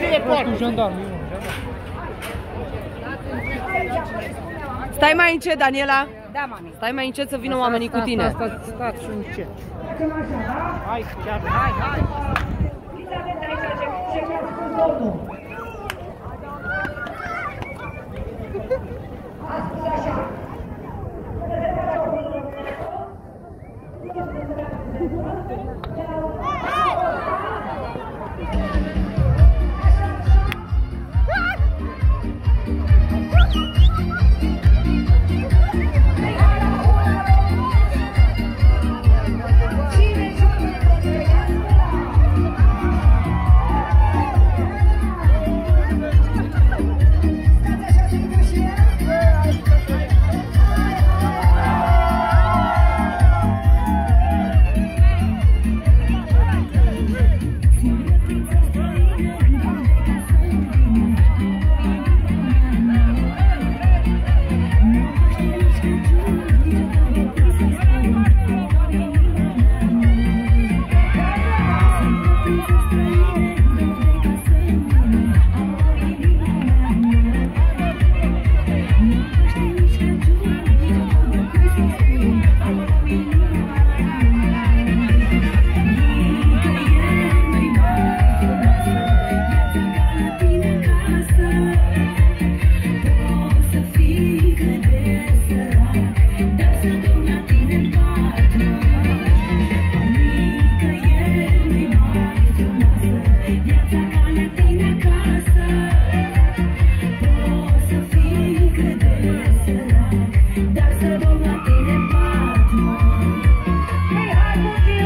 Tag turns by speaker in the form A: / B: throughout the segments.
A: fie poartă.
B: Stai mai încet, Daniela.
C: Da, mami.
B: Stai mai încet să vină oamenii cu tine.
A: Stați, stați și încet. Hai, chiar, hai, hai.
D: Stați mai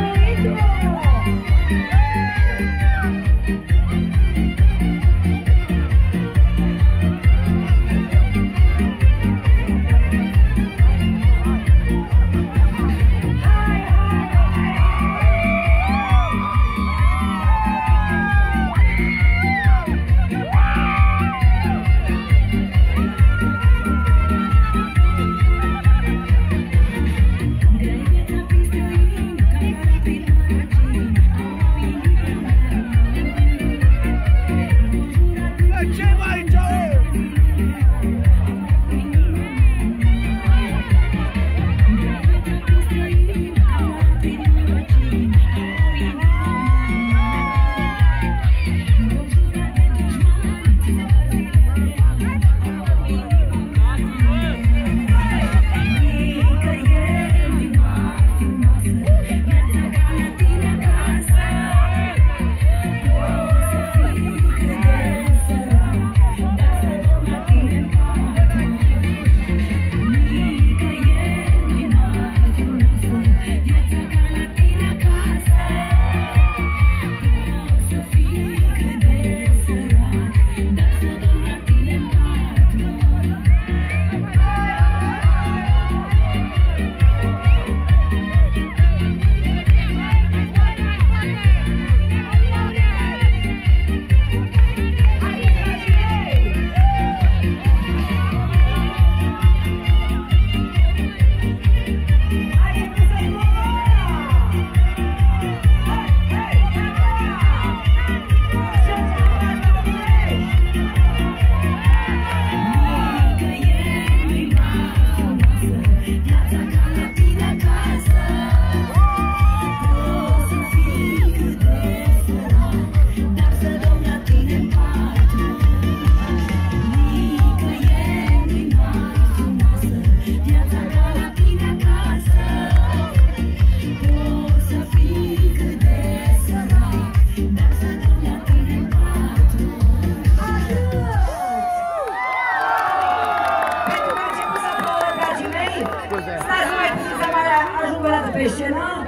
D: puțin să